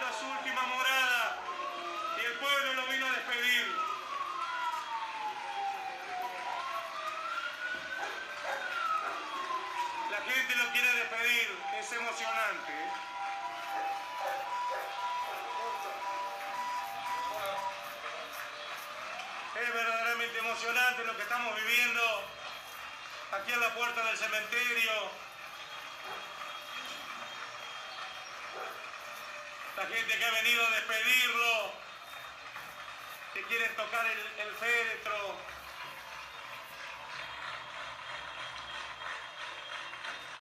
su última morada y el pueblo lo vino a despedir. La gente lo quiere despedir, es emocionante. ¿eh? Es verdaderamente emocionante lo que estamos viviendo aquí en la puerta del cementerio. La gente que ha venido a despedirlo, que quieren tocar el, el féretro,